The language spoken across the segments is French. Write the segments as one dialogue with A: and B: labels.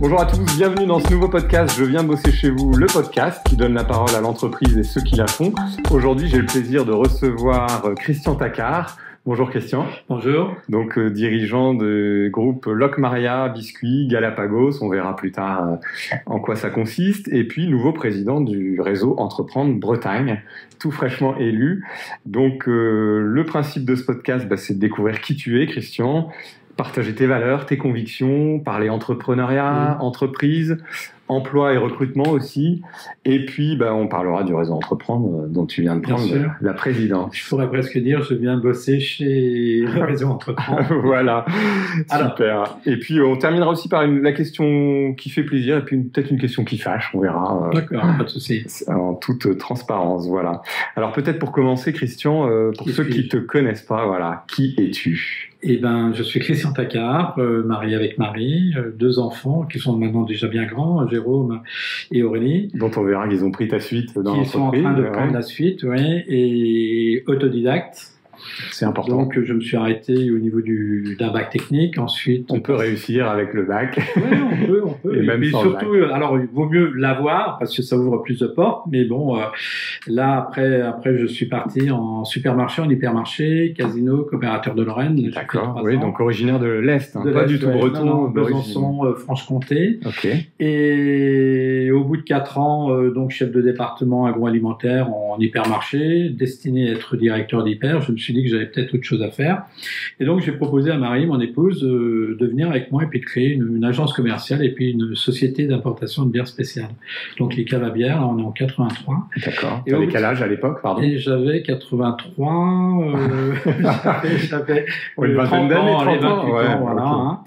A: Bonjour à tous, bienvenue dans ce nouveau podcast Je viens bosser chez vous, le podcast qui donne la parole à l'entreprise et ceux qui la font. Aujourd'hui, j'ai le plaisir de recevoir euh, Christian Tacard. Bonjour Christian.
B: Bonjour.
A: Donc euh, dirigeant du groupe Loc Maria Biscuit Galapagos, on verra plus tard euh, en quoi ça consiste, et puis nouveau président du réseau Entreprendre Bretagne, tout fraîchement élu. Donc euh, le principe de ce podcast, bah, c'est de découvrir qui tu es, Christian, partager tes valeurs, tes convictions, parler entrepreneuriat, entreprise, emploi et recrutement aussi. Et puis, bah, on parlera du réseau Entreprendre euh, dont tu viens de prendre la présidence.
B: Je pourrais presque dire, je viens bosser chez le réseau Entreprendre.
A: voilà, super. Et puis, on terminera aussi par la question qui fait plaisir et puis peut-être une question qui fâche, on verra.
B: Euh, D'accord, pas de souci.
A: En toute transparence, voilà. Alors peut-être pour commencer, Christian, euh, pour ceux qui te connaissent pas, voilà, qui es-tu?
B: Eh ben, je suis Christian Tacard, marié avec Marie, deux enfants qui sont maintenant déjà bien grands. Jérôme et Aurélie.
A: Dont on verra qu'ils ont pris ta suite dans l'entreprise.
B: Qui sont en train de prendre la suite, oui, et autodidacte.
A: C'est important.
B: Donc, je me suis arrêté au niveau du, d'un bac technique. Ensuite,
A: on peut réussir avec le bac.
B: Oui, on peut, on peut.
A: Et, même
B: surtout,
A: bac.
B: alors, il vaut mieux l'avoir parce que ça ouvre plus de portes. Mais bon, euh, là, après, après, je suis parti en supermarché, en hypermarché, casino, coopérateur de Lorraine.
A: D'accord. Oui, donc originaire de l'Est, hein,
B: de
A: pas du tout
B: ouais,
A: breton.
B: Non, non, Besançon, euh, Franche-Comté.
A: Ok.
B: Et au bout de quatre ans, euh, donc chef de département agroalimentaire en hypermarché, destiné à être directeur d'hyper, je me suis dit que j'avais peut-être autre chose à faire. Et donc j'ai proposé à Marie, mon épouse, euh, de venir avec moi et puis de créer une, une agence commerciale et puis une société d'importation de bière spéciale. Donc les caves à bière, là on est en 83.
A: D'accord.
B: Et
A: T'avais
B: au-
A: quel âge à l'époque, pardon?
B: Et j'avais 83, euh, j'avais-
A: Une
B: euh,
A: vingtaine
B: 30
A: d'années,
B: ans, allez,
A: 30 ans,
B: 28
A: ouais,
B: voilà. hein.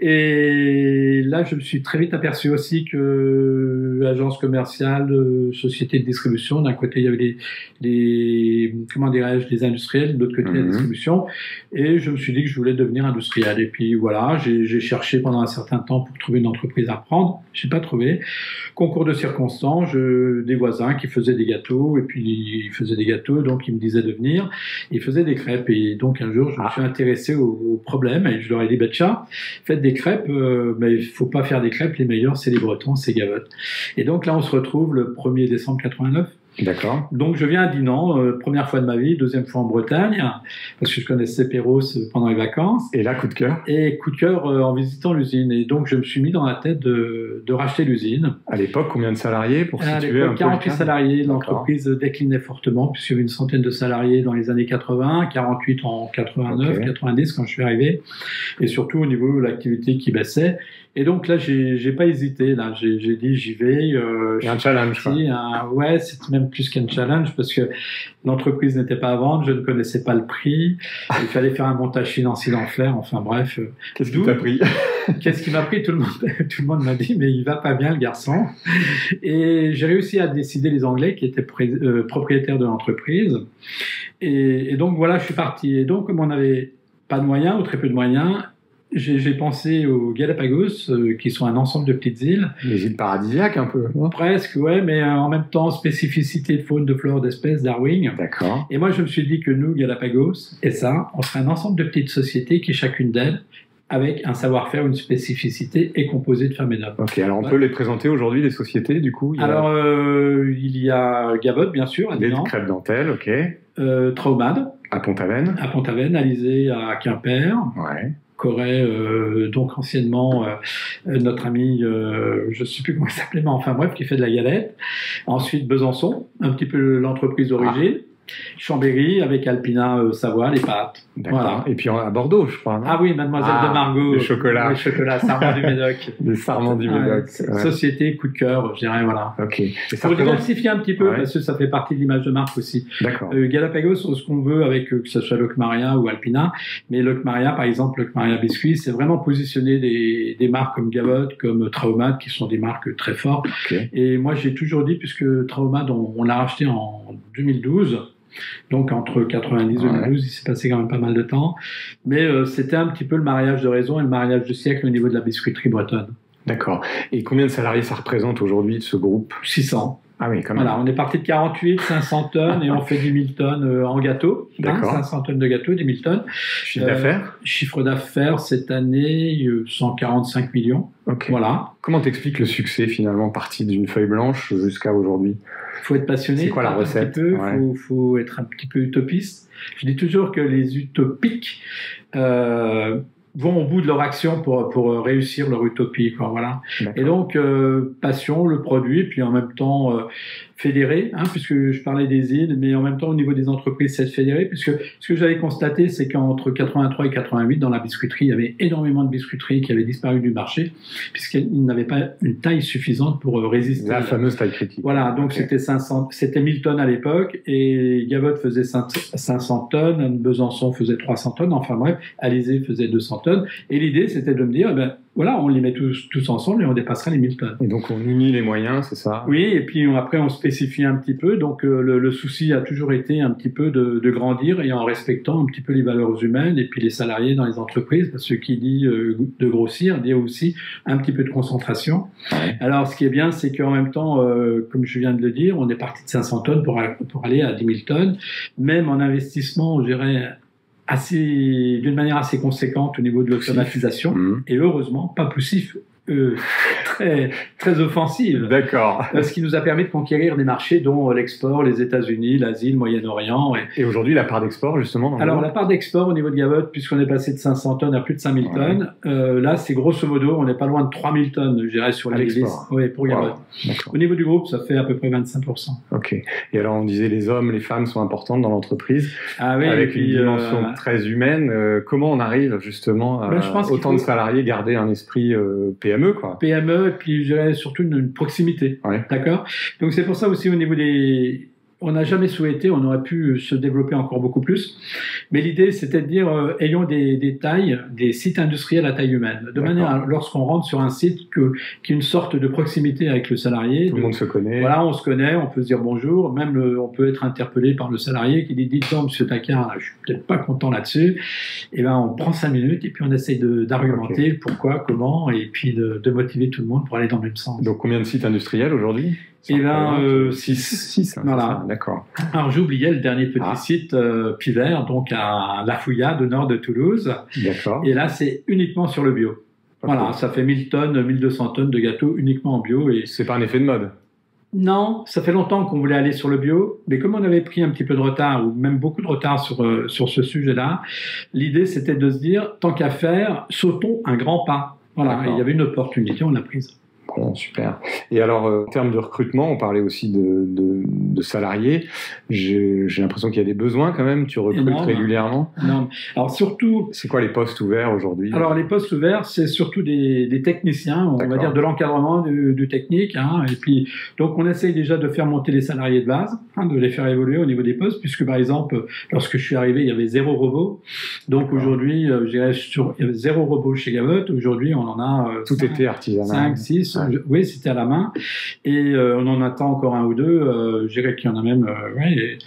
B: Et là, je me suis très vite aperçu aussi que agence commerciale, euh, société de distribution, d'un côté il y avait des, des comment dirais-je, des industriels, de l'autre côté la
A: Mhm.
B: distribution. Et je me suis dit que je voulais devenir industriel. Et puis voilà, j'ai cherché pendant un certain temps pour trouver une entreprise à reprendre. J'ai pas trouvé. Concours de circonstances, je- des voisins qui faisaient des gâteaux et puis ils faisaient des gâteaux, donc ils me disaient de venir. Ils faisaient des crêpes et donc un jour je me
A: Ah.
B: suis intéressé au, au problème et je leur ai dit bah tiens, faites des crêpes, euh, mais il faut pas faire des crêpes, les meilleurs c'est les Bretons, c'est Gavotte. Et donc là on se retrouve le 1er décembre 89.
A: D'accord.
B: Donc je viens à Dinan, euh, première fois de ma vie, deuxième fois en Bretagne, parce que je connaissais Perros euh, pendant les vacances.
A: Et là, coup de cœur,
B: Et coup de cœur euh, en visitant l'usine. Et donc je me suis mis dans la tête de, de racheter l'usine.
A: à l'époque, combien de salariés pour
B: À
A: situer un peu le
B: 48 salariés, l'entreprise déclinait fortement, puisqu'il y avait une centaine de salariés dans les années 80, 48 en 89,
A: Ok.
B: 90 quand je suis arrivé, et surtout au niveau de l'activité qui baissait. Et donc là, j'ai pas hésité, là, j'ai dit j'y vais. Euh,
A: Et un challenge, quoi.
B: si, un- ouais, c'est même plus qu'un challenge parce que l'entreprise n'était pas à vendre, je ne connaissais pas le prix, il fallait faire un montage financier d'enfer, enfin bref. euh,
A: Qu'est-ce qui t'a pris?
B: Qu'est-ce qui m'a pris? Tout le monde Tout le monde m'a dit, mais il va pas bien le garçon. Et j'ai réussi à décider les Anglais qui étaient pré- euh, propriétaires de l'entreprise. Et, et donc voilà, je suis parti. Et donc comme on n'avait pas de moyens ou très peu de moyens, j'ai pensé aux Galapagos, euh, qui sont un ensemble de petites îles.
A: Les îles paradisiaques, un peu. non
B: Presque, ouais, mais euh, en même temps, spécificité de faune, de flore, d'espèces, Darwin.
A: D'accord.
B: Et moi, je me suis dit que nous, Galapagos, et ça, on serait un ensemble de petites sociétés qui, chacune d'elles, avec un savoir-faire, une spécificité, est composée de femmes et d'hommes.
A: Ok, alors on peut les présenter aujourd'hui, les sociétés, du coup. Il y a
B: Alors, euh, il y a Gavotte, bien sûr, à
A: les crêpes dentelles, ok.
B: euh, Traumade,
A: À Pont-Aven.
B: à Pont-Aven, Alizé, à Quimper,
A: Ouais.
B: Corée, euh, donc anciennement euh, euh, notre ami, je ne sais plus comment il s'appelait, mais enfin bref, qui fait de la galette. Ensuite Besançon, un petit peu l'entreprise d'origine. Chambéry avec Alpina euh, Savoie, les pâtes. Voilà.
A: Et puis à Bordeaux, je crois.
B: Ah oui, Mademoiselle
A: Ah,
B: de Margot.
A: le chocolat.
B: Le chocolat, Sarment du Médoc.
A: Les sarments du Médoc. ouais.
B: Société, coup de cœur, je dirais, voilà.
A: Ok. Et ça
B: Pour
A: représente...
B: diversifier un petit peu,
A: Ouais.
B: parce que ça fait partie de l'image de marque aussi.
A: D'accord.
B: Euh, Galapagos, ce qu'on veut avec euh, que ce soit Locmaria ou Alpina, mais Locmaria, par exemple, Locmaria Biscuit, c'est vraiment positionner des, des marques comme Gavotte, comme Traumat, qui sont des marques très fortes. Et moi, j'ai toujours dit, puisque Traumat, on, on l'a racheté en 2012, donc entre 90 et 2012, il s'est passé quand même pas mal de temps, mais euh, c'était un petit peu le mariage de raison et le mariage de siècle au niveau de la biscuiterie bretonne.
A: D'accord. Et combien de salariés ça représente aujourd'hui de ce groupe?
B: 600.
A: Ah oui, quand même.
B: Voilà, on est parti de 48, 500 tonnes et on fait 10 000 tonnes euh, en gâteau. Hein,
A: D'accord.
B: 500 tonnes de gâteau, 10 000 tonnes.
A: Chiffre
B: Euh,
A: d'affaires
B: Chiffre d'affaires cette année, euh, 145 millions.
A: Ok.
B: Voilà.
A: Comment t'expliques le succès finalement parti d'une feuille blanche jusqu'à aujourd'hui?
B: Il faut être passionné.
A: C'est quoi la recette? Ouais.
B: faut, faut être un petit peu utopiste. Je dis toujours que les utopiques euh, vont au bout de leur action pour, pour réussir leur utopie. Quoi, voilà. Et donc, euh, passion, le produit, puis en même temps euh, fédéré, hein, puisque je parlais des îles, mais en même temps au niveau des entreprises, c'est fédéré, puisque ce que j'avais constaté, c'est qu'entre 83 et 88, dans la biscuiterie, il y avait énormément de biscuiteries qui avaient disparu du marché, puisqu'ils n'avaient pas une taille suffisante pour euh, résister.
A: La fameuse taille critique.
B: Voilà, donc c'était 500, c'était 1000 tonnes à l'époque, et Gavotte faisait 500 500 tonnes, Besançon faisait 300 tonnes, enfin bref, Alizé faisait 200 tonnes, et l'idée c'était de me dire, eh ben, voilà, on les met tous, tous ensemble et on dépassera les 1000 tonnes.
A: Et donc on unit les moyens, c'est ça?
B: Oui, et puis on- après on spécifie un petit peu. Donc euh, le, le souci a toujours été un petit peu de, de grandir et en respectant un petit peu les valeurs humaines et puis les salariés dans les entreprises. Parce que qui dit euh, de grossir dit aussi un petit peu de concentration.
A: Ouais.
B: Alors ce qui est bien, c'est qu'en même temps, euh, comme je viens de le dire, on est parti de 500 tonnes pour, pour aller à 10 000 tonnes. Même en investissement, je dirais assez d'une manière assez conséquente au niveau de l'automatisation.
A: Mhm.
B: Et heureusement, pas poussif, euh, très très offensive.
A: D'accord.
B: Ce qui nous a permis de conquérir des marchés dont l'export, les États-Unis, l'Asie, le Moyen-Orient. Et...
A: Et aujourd'hui, la part d'export, justement, dans
B: Alors, la part d'export au niveau de Gavotte, puisqu'on est passé de 500 tonnes à plus de 5000
A: Ouais.
B: tonnes, euh, là, c'est grosso modo, on n'est pas loin de 3000 tonnes, je dirais, sur
A: À l'export.
B: Oui, pour Gavotte.
A: Wow.
B: Au niveau du groupe, ça fait à peu près 25%.
A: Ok. Et alors, on disait les hommes, les femmes sont importantes dans l'entreprise,
B: Ah oui,
A: avec
B: puis,
A: une
B: euh,
A: dimension très humaine. Comment on arrive justement à
B: Ben, je pense qu'il
A: autant de salariés garder un esprit euh, PME, quoi
B: PME, et puis je dirais surtout une, une proximité.
A: Ouais.
B: D'accord? Donc c'est pour ça aussi au niveau des... On n'a jamais souhaité, on aurait pu se développer encore beaucoup plus. Mais l'idée, c'était de dire, euh, ayons des, des tailles, des sites industriels à taille humaine. De manière, lorsqu'on rentre sur un site, qu'il y ait une sorte de proximité avec le salarié.
A: Tout le monde se connaît.
B: Voilà, on se connaît, on peut se dire bonjour. Même le- on peut être interpellé par le salarié qui dit Dites donc, monsieur Takar, je suis peut-être pas content là-dessus. Et ben, on prend cinq minutes et puis on essaye d'argumenter pourquoi, comment, et puis de, de motiver tout le monde pour aller dans le même sens.
A: Donc, combien de sites industriels aujourd'hui?
B: Eh euh,
A: six.
B: six.
A: Six, hein,
B: Voilà.
A: D'accord.
B: Alors, j'oubliais le dernier petit
A: Ah.
B: site euh, Pivert, donc à La Fouillade, au nord de Toulouse.
A: D'accord.
B: Et là, c'est uniquement sur le bio. Voilà, ça fait 1000 tonnes, 1200 tonnes de gâteaux uniquement en bio. Et
A: C'est pas un effet de mode.
B: Non, ça fait longtemps qu'on voulait aller sur le bio, mais comme on avait pris un petit peu de retard, ou même beaucoup de retard sur, euh, sur ce sujet-là, l'idée c'était de se dire, tant qu'à faire, sautons un grand pas. Voilà, il y avait une opportunité, on l'a prise.
A: Bon, super. Et alors, euh, en termes de recrutement, on parlait aussi de, de, de salariés. J'ai l'impression qu'il y a des besoins quand même. Tu recrutes
B: Énorme.
A: régulièrement.
B: Non. Alors surtout,
A: C'est quoi les postes ouverts aujourd'hui?
B: alors les postes ouverts, c'est surtout des, des techniciens, on va dire de l'encadrement du, du technique, hein, et puis donc on essaye déjà de faire monter les salariés de base, hein, de les faire évoluer au niveau des postes, puisque par exemple, lorsque je suis arrivé, il y avait zéro robot, donc aujourd'hui, euh, sur, il y avait zéro robot chez Gavotte, aujourd'hui on en a euh,
A: Tout était artisanal.
B: 5, 6,
A: Ouais.
B: Oui, c'était à la main. Et euh, on en attend encore un ou deux. Euh, je dirais qu'il y en a même. euh, ouais,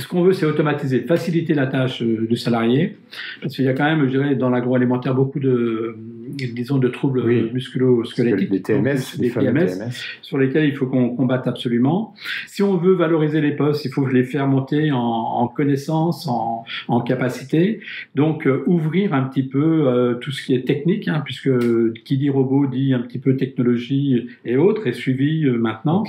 B: ce qu'on veut, c'est automatiser, faciliter la tâche euh, du salarié. Parce qu'il y a quand même, je dirais, dans l'agroalimentaire, beaucoup de, euh, disons, de troubles
A: Oui.
B: euh, musculo-squelettiques.
A: Les TMS,
B: des TMS,
A: TMS.
B: sur lesquels il faut qu'on combatte absolument. Si on veut valoriser les postes, il faut les faire monter en, en connaissance, en, en capacité. Donc euh, ouvrir un petit peu euh, tout ce qui est technique, hein, puisque qui dit robot dit un petit peu technologie et autres, et suivi euh, maintenant.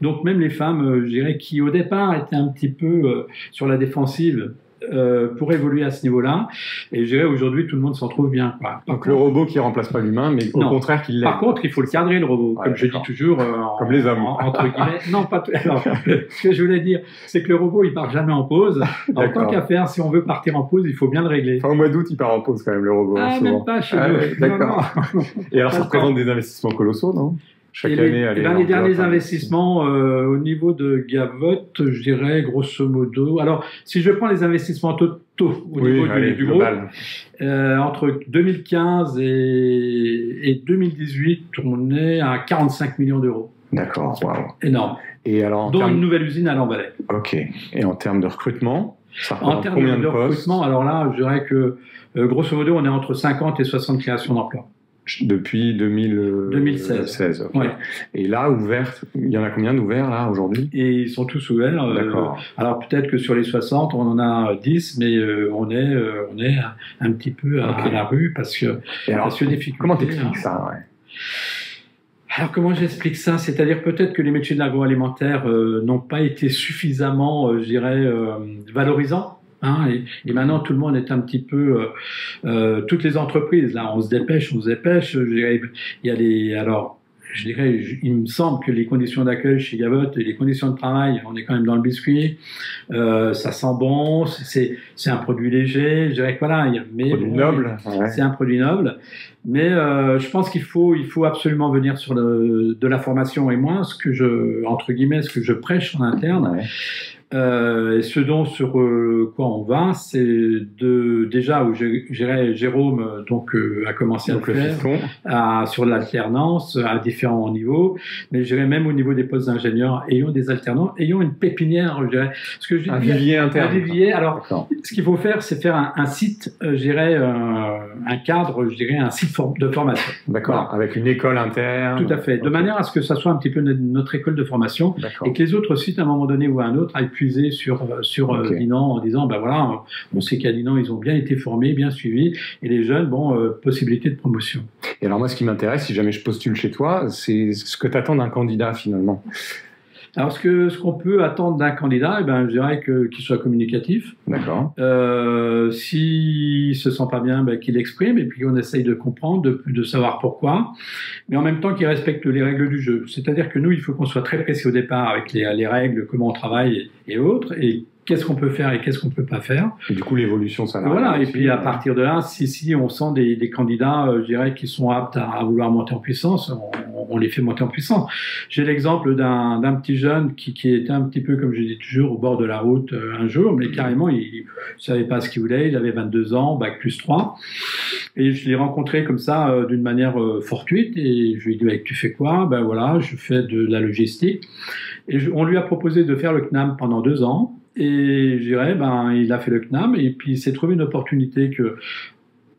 B: Donc même les femmes, je dirais, qui au départ étaient un petit peu sur la défensive. Euh, pour évoluer à ce niveau-là, et je dirais aujourd'hui tout le monde s'en trouve bien. Quoi.
A: Donc le robot qui remplace pas l'humain, mais au
B: Non.
A: contraire qui l'aide.
B: par contre, il faut le cadrer, le robot,
A: Ouais,
B: comme je dis toujours. euh, en-
A: Comme les hommes.
B: en- entre guillemets. Non, pas tout. Alors, ce que je voulais dire, c'est que le robot, il part jamais en pause. En tant qu'à faire, si on veut partir en pause, il faut bien le régler.
A: Enfin, au mois d'août, il part en pause quand même, le robot.
B: ah,
A: souvent.
B: même pas chez
A: Ah d'accord. Et alors, ça représente des investissements colossaux, non? Chaque
B: Et
A: année,
B: les, ben, les derniers investissements euh, au niveau de Gavotte, je dirais grosso modo. Alors, si je prends les investissements totaux au
A: Oui,
B: niveau du-
A: allez,
B: du, groupe,
A: global.
B: euh, entre 2015 et, et 2018, on est à 45 millions d'euros.
A: D'accord, waouh.
B: Énorme.
A: Et alors,
B: Dont une nouvelle usine à Lambalet.
A: Ok. Et en termes de recrutement, ça
B: En termes de,
A: de,
B: recrutement, alors là, je dirais que euh, grosso modo, on est entre 50 et 60 créations d'emplois.
A: Depuis 2000,
B: 2016.
A: ok. Et là, ouverte, il y en a combien d'ouverts là aujourd'hui?
B: Et ils sont tous ouverts. euh,
A: D'accord.
B: alors peut-être que sur les 60, on en a 10, mais euh, on est, euh, on est un, petit peu à, la rue parce que
A: Et alors,
B: parce que
A: comment t'expliques
B: hein.
A: ça ouais?
B: Alors comment j'explique ça? C'est-à-dire peut-être que les métiers de l'agroalimentaire euh, n'ont pas été suffisamment, euh, je dirais, euh, valorisants? Hein, et, et maintenant tout le monde est un petit peu, euh, euh, toutes les entreprises là, on se dépêche, on se dépêche. Il y a des, alors, je dirais, je- il me semble que les conditions d'accueil chez Gavot et les conditions de travail, on est quand même dans le biscuit. Euh, ça sent bon, c'est c'est un produit léger. Je dirais que voilà, mais
A: Produit
B: bon,
A: noble ouais.
B: c'est un produit noble, mais euh, je pense qu'il faut, il faut absolument venir sur le, de la formation. Et moi, ce que je, entre guillemets, ce que je prêche en interne,
A: Ouais.
B: Euh, et ce dont sur euh, quoi on va, c'est de déjà où Jérôme donc euh, a commencé
A: Donc
B: à
A: le
B: faire à, sur l'alternance à différents niveaux, mais je dirais même au niveau des postes d'ingénieurs, ayons des alternants, ayons une pépinière, je dirais. Ce que je
A: un vivier
B: un
A: interne.
B: vivier. Alors ce qu'il faut faire, c'est faire un, un site, euh, je dirais, euh, un cadre, je dirais, un site de formation.
A: D'accord. Avec une école interne.
B: Tout à fait. De manière à ce que ça soit un petit peu no- notre école de formation et que les autres sites, à un moment donné ou à un autre, aillent puiser sur, euh, sur euh. Dinan en disant, ben voilà, on sait qu'à Dinan, ils ont bien été formés, bien suivis, et les jeunes, bon, euh, possibilité de promotion.
A: Et alors moi, ce qui m'intéresse, si jamais je postule chez toi, c'est ce que tu attends d'un candidat finalement.
B: Alors, ce que ce qu'on peut attendre d'un candidat, eh ben, je dirais que qu'il soit communicatif.
A: D'accord.
B: Euh, Se sent pas bien, ben, qu'il l'exprime et puis on essaye de comprendre, de, de savoir pourquoi, mais en même temps qu'il respecte les règles du jeu. C'est-à-dire que nous, il faut qu'on soit très précis au départ avec les, les règles, comment on travaille et, et autres, et qu'est-ce qu'on peut faire et qu'est-ce qu'on peut pas faire.
A: Et du coup, l'évolution, ça
B: Voilà. Et puis à partir de là, si si on sent des, des candidats, euh, je dirais, qui sont aptes à, à vouloir monter en puissance, on, on les fait monter en puissance. J'ai l'exemple d'un d'un petit jeune qui, qui était un petit peu, comme je dis toujours, au bord de la route euh, un jour, mais carrément, il, il savait pas ce qu'il voulait. Il avait 22 ans, bac plus 3. Et je l'ai rencontré comme ça euh, d'une manière euh, fortuite et je lui ai dit, Bah, tu fais quoi? Ben voilà, je fais de la logistique. Et je- on lui a proposé de faire le CNAM pendant deux ans. Et je dirais, ben, il a fait le CNAM et puis il s'est trouvé une opportunité que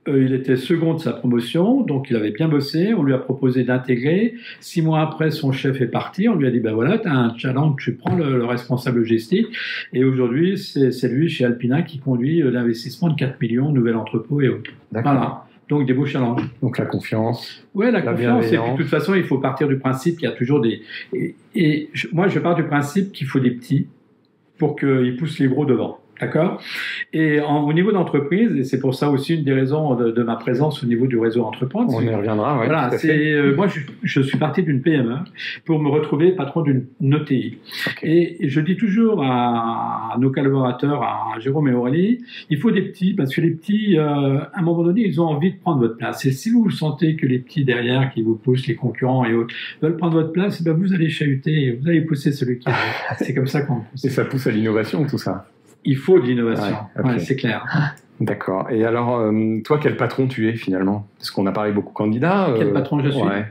B: euh, il était second de sa promotion, donc il avait bien bossé. On lui a proposé d'intégrer. Six mois après, son chef est parti. On lui a dit, ben voilà, tu as un challenge, tu prends le, le responsable logistique. Et aujourd'hui, c'est lui chez Alpina qui conduit euh, l'investissement de 4 millions, nouvel entrepôt et autres. Voilà. Donc des beaux challenges.
A: Donc la confiance.
B: Ouais, la,
A: La
B: confiance. Et puis, de toute façon, il faut partir du principe qu'il y a toujours des. Et, moi, je pars du principe qu'il faut des petits pour qu'ils poussent les gros devant. D'accord? Et en- au niveau d'entreprise, et c'est pour ça aussi une des raisons de, de ma présence au niveau du réseau Entreprendre.
A: On y reviendra. Ouais,
B: voilà, c'est euh, moi je, je suis parti d'une PME pour me retrouver patron d'une une ETI.
A: Ok.
B: Et, et je dis toujours à, à nos collaborateurs, à Jérôme et Aurélie, il faut des petits parce que les petits, euh, à un moment donné, ils ont envie de prendre votre place. Et si vous sentez que les petits derrière qui vous poussent, les concurrents et autres, veulent prendre votre place, eh ben vous allez chahuter, vous allez pousser celui qui. C'est comme ça qu'on.
A: Et ça pousse à l'innovation, tout ça.
B: Il faut de l'innovation.
A: Ouais, ok.
B: Ouais, c'est clair.
A: D'accord. Et alors, euh, toi, quel patron tu es finalement? Parce qu'on a parlé beaucoup candidats.
B: Quel
A: euh,
B: patron je suis?
A: Ouais.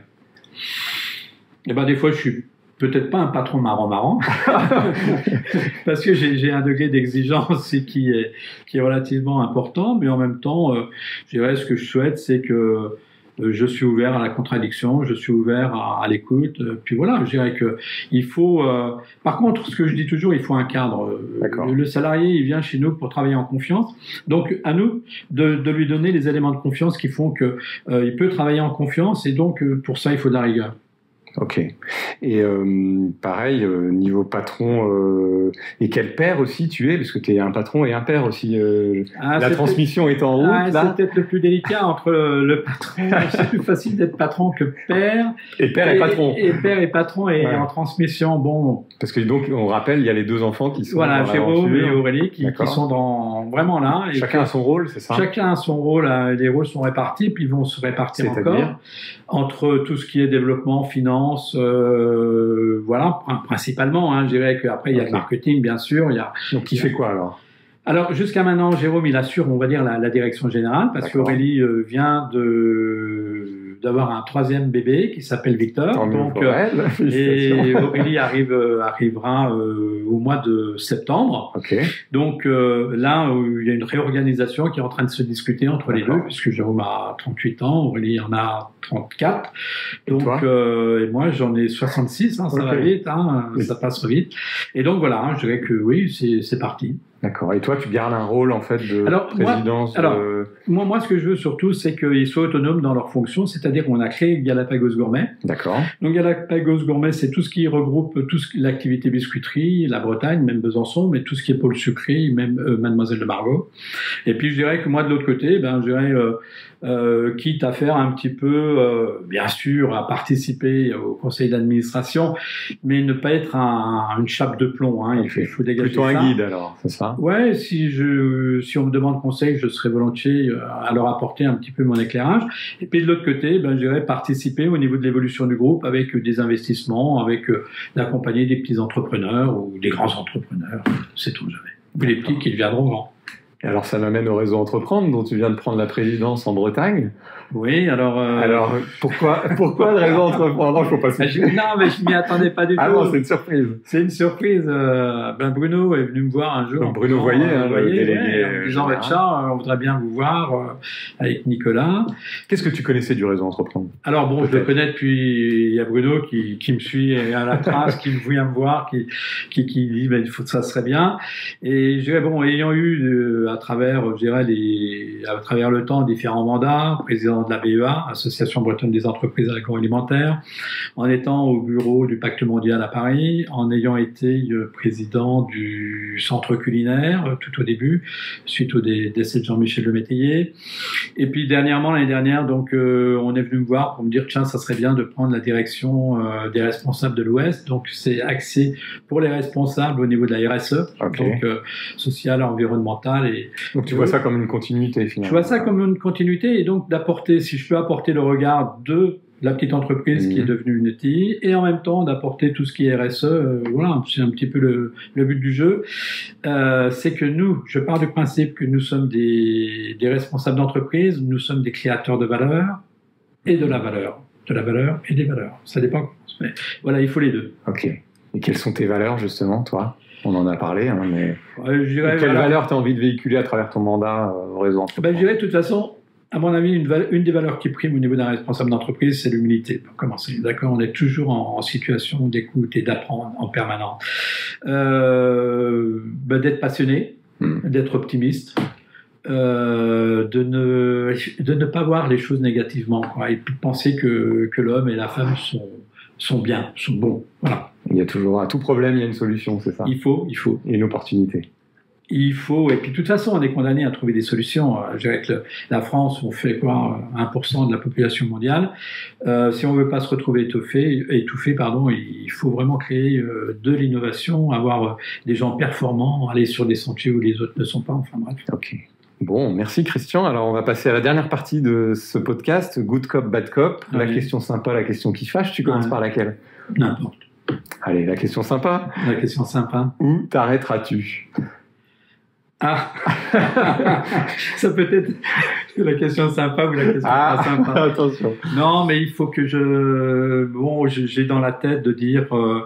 B: Eh ben, des fois, je suis peut-être pas un patron marrant-marrant, parce que j'ai un degré d'exigence qui est, qui est relativement important, mais en même temps, euh, je dirais ce que je souhaite, c'est que je suis ouvert à la contradiction, je suis ouvert à, à l'écoute, euh, puis voilà, je dirais que il faut. euh, par contre, ce que je dis toujours, il faut un cadre. Euh. Le, le salarié, il vient chez nous pour travailler en confiance, donc à nous de, de lui donner les éléments de confiance qui font que euh, il peut travailler en confiance, et donc euh, pour ça, il faut de la rigueur.
A: Ok. Et euh, pareil, euh, niveau patron, euh, et quel père aussi tu es Parce que tu es un patron et un père aussi.
B: Ah,
A: la transmission est en route,
B: Ah, c'est peut-être le plus délicat entre le, patron. c'est plus facile d'être patron que père.
A: Et père et, patron.
B: Et, père et patron et
A: Ouais.
B: en transmission. Bon,
A: Parce que donc, on rappelle, il y a les deux enfants qui sont
B: voilà, Jérôme et. Aurélie qui, sont dans, vraiment là. Et
A: Chacun a son rôle, c'est ça?
B: Chacun a son rôle, les rôles sont répartis, puis ils vont se répartir encore entre tout ce qui est développement, finance, euh, voilà, prin- principalement. Hein, je dirais qu'après il y a le marketing, bien sûr. Il y a...
A: Donc, qui fait quoi alors?
B: Alors jusqu'à maintenant, Jérôme, il assure, on va dire, la, la direction générale, parce qu'Aurélie euh, vient de d'avoir un troisième bébé qui s'appelle Victor.
A: Tant
B: donc euh,
A: elle.
B: et. Aurélie arrive euh, arrivera euh, au mois de septembre.
A: Ok.
B: Donc euh, là, il y a une réorganisation qui est en train de se discuter entre les deux, puisque Jérôme a 38 ans, Aurélie en a 34.
A: Et
B: Donc, euh, et moi, j'en ai 66, hein, ça va vite, hein,
A: Oui.
B: ça passe vite. Et donc voilà, hein, je dirais que oui, c'est parti.
A: D'accord. Et toi, tu gardes un rôle en fait de
B: Alors, moi-
A: présidence.
B: alors,
A: de-
B: Moi, moi, ce que je veux surtout, c'est qu'ils soient autonomes dans leurs fonctions, c'est-à-dire qu'on a créé Galapagos Gourmet.
A: D'accord.
B: Donc Galapagos Gourmet, c'est tout ce qui regroupe tout ce l'activité biscuiterie, la Bretagne, même Besançon, mais tout ce qui est pôle sucré, même euh, Mademoiselle de Margot. Et puis je dirais que moi de l'autre côté, ben je dirais euh, euh, quitte à faire un petit peu, euh, bien sûr, à participer au conseil d'administration, mais ne pas être un, une chape de plomb. Hein, il, faut, faut dégager
A: Plutôt
B: ça.
A: un guide alors, c'est ça?
B: Ouais, si je si on me demande conseil, je serais volontiers euh, à leur apporter un petit peu mon éclairage. Et puis de l'autre côté, ben je dirais participer au niveau de l'évolution du groupe avec des investissements, avec euh, d'accompagner des petits entrepreneurs ou des grands entrepreneurs, c'est tout jamais. Ou les petits qui deviendront grands.
A: Et alors, ça m'amène au réseau Entreprendre, dont tu viens de prendre la présidence en Bretagne.
B: Oui, alors. euh,
A: Alors, pourquoi, pourquoi le réseau Entreprendre Non, faut pas se
B: ben, je- non, mais je m'y attendais pas du
A: Ah
B: tout.
A: non, c'est une surprise.
B: C'est une surprise. euh, ben Bruno est venu me voir un jour.
A: Donc Bruno Voyer,
B: euh,
A: hein, le délégué,
B: disant,
A: général.
B: ben, Charles, on voudrait bien vous voir euh, avec Nicolas.
A: Qu'est-ce que tu connaissais du réseau Entreprendre?
B: Alors bon, je le connais depuis. Il y a Bruno qui, qui me suit à la trace, qui vient me voir, qui, qui, qui dit ben, il faut que ça serait bien. Et je dirais bon, ayant eu euh, à travers, je dirais les, à travers le temps différents mandats, président de la BEA, Association bretonne des entreprises agroalimentaires, en étant au bureau du Pacte mondial à Paris, en ayant été euh, président du centre culinaire euh, tout au début, suite au dé- décès de Jean-Michel Le Métayer. Et puis dernièrement, l'année dernière, donc euh, on est venu me voir pour me dire tiens, ça serait bien de prendre la direction euh, des responsables de l'Ouest. Donc c'est axé pour les responsables au niveau de la RSE,
A: Ok.
B: donc euh, sociale, environnementale. Et
A: Donc, tu vois ça comme une continuité finalement
B: je vois ça comme une continuité et donc d'apporter, si je peux apporter le regard de la petite entreprise qui
A: Mhm.
B: est devenue une ETI et en même temps d'apporter tout ce qui est RSE, euh, voilà, c'est un petit peu le, le but du jeu. Euh, c'est que nous, je pars du principe que nous sommes des, des responsables d'entreprise, nous sommes des créateurs de valeur et de la valeur, de la valeur et des valeurs. Ça dépend. met. Voilà, il faut les deux.
A: Ok. Et quelles sont tes valeurs justement, toi? On en a parlé, hein, mais
B: Euh, je dirais,
A: quelles
B: voilà.
A: valeurs tu as envie de véhiculer à travers ton mandat euh, au réseau
B: Ben, je dirais de toute façon, à mon avis, une, des valeurs qui prime au niveau d'un responsable d'entreprise, c'est l'humilité. Pour commencer, d'accord, on est toujours en, en situation d'écoute et d'apprendre en permanence. Euh, ben, d'être passionné,
A: Hmm.
B: d'être optimiste, euh, de ne de ne pas voir les choses négativement, quoi, et puis de penser que que l'homme et la femme sont sont bien, sont bons. Voilà.
A: Il y a toujours, à tout problème, il y a une solution, c'est ça?
B: Il faut, il faut.
A: Et une opportunité.
B: Il faut, et puis de toute façon, on est condamné à trouver des solutions. Euh, Je dirais que le- la France, on fait quoi 1% de la population mondiale. Euh, si on veut pas se retrouver étouffé, étouffé pardon, il faut vraiment créer euh, de l'innovation, avoir euh, des gens performants, aller sur des sentiers où les autres ne sont pas. Enfin bref.
A: Ok. Bon, merci Christian. Alors, on va passer à la dernière partie de ce podcast, Good Cop, Bad Cop. La
B: Oui.
A: question sympa, la question qui fâche. Tu commences par laquelle?
B: N'importe.
A: Allez, la question sympa.
B: La question sympa.
A: Où t'arrêteras-tu?
B: Ah Ça peut être la question sympa ou la question pas sympa.
A: attention.
B: Non, mais il faut que je. Bon, j'ai dans la tête de dire. euh,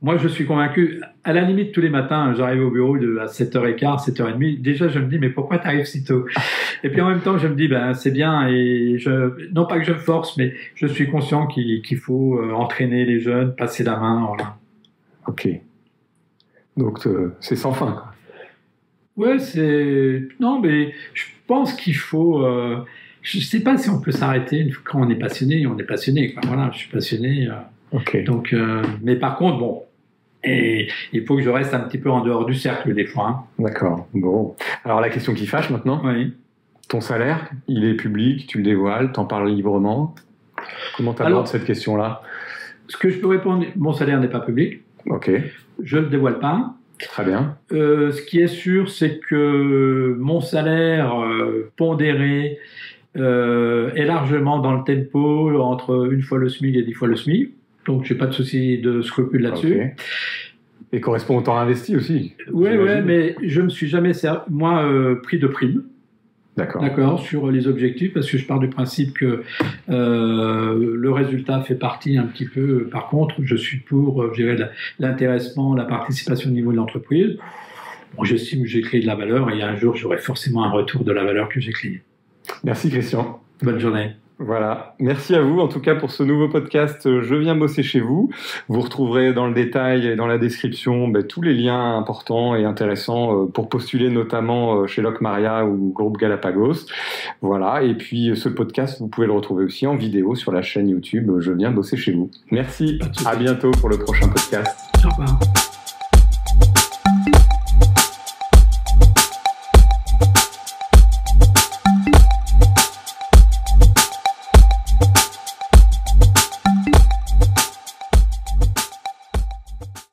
B: Moi, je suis convaincu. À la limite, tous les matins, j'arrive au bureau de, à 7h15, 7h30. Déjà, je me dis, mais pourquoi tu arrives si tôt? Et puis en même temps, je me dis, ben, c'est bien. Et je, non pas que je me force, mais je suis conscient qu'il faut euh, entraîner les jeunes, passer la main. Voilà.
A: Ok. Donc, euh, c'est sans fin. Quoi.
B: Ouais, c'est. Non, mais je pense qu'il faut. euh, Je sais pas si on peut s'arrêter quand on est passionné. On est passionné. Quoi. Voilà, je suis passionné. euh,
A: Ok.
B: Donc, euh, mais par contre, bon, et il faut que je reste un petit peu en dehors du cercle des fois.
A: D'accord. Bon. Alors, la question qui fâche maintenant.
B: hein. Oui.
A: Ton salaire, il est public, tu le dévoiles, t'en parles librement. Comment tu
B: Alors-
A: abordes cette question-là?
B: Ce que je peux répondre, mon salaire n'est pas public,
A: Ok,
B: je ne le dévoile pas.
A: Très bien.
B: Euh, ce qui est sûr, c'est que mon salaire euh, pondéré euh, est largement dans le tempo entre une fois le SMIC et dix fois le SMIC. Donc, j'ai pas de souci de scrupule là-dessus.
A: Et correspond au temps investi aussi.
B: Oui, ouais, mais je me suis jamais, moi, pris de prime.
A: D'accord.
B: D'accord, sur les objectifs, parce que je pars du principe que euh, le résultat fait partie un petit peu. Par contre, je suis pour, euh, je dirais, la- l'intéressement, la participation au niveau de l'entreprise. Bon, J'estime que j'ai créé de la valeur et un jour, j'aurai forcément un retour de la valeur que j'ai créée.
A: Merci Christian.
B: Bonne journée.
A: Voilà. Merci à vous, en tout cas, pour ce nouveau podcast euh, Je viens bosser chez vous. Vous retrouverez dans le détail et dans la description ben, tous les liens importants et intéressants euh, pour postuler notamment euh, chez Loc Maria ou Groupe Galapagos. Voilà. Et puis, ce podcast, vous pouvez le retrouver aussi en vidéo sur la chaîne YouTube Je viens bosser chez vous. Merci. À bientôt pour le prochain podcast.
B: Au revoir.